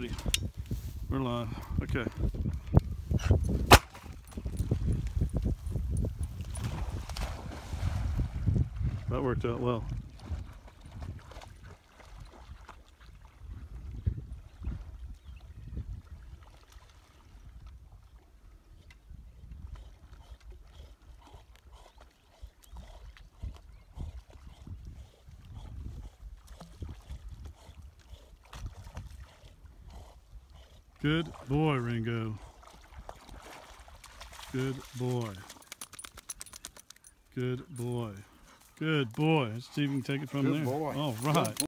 Ready. We're live. Okay. That worked out well. Good boy, Ringo. Good boy. Good boy. Good boy. Let's see if we can take it from Good there. boy. All right.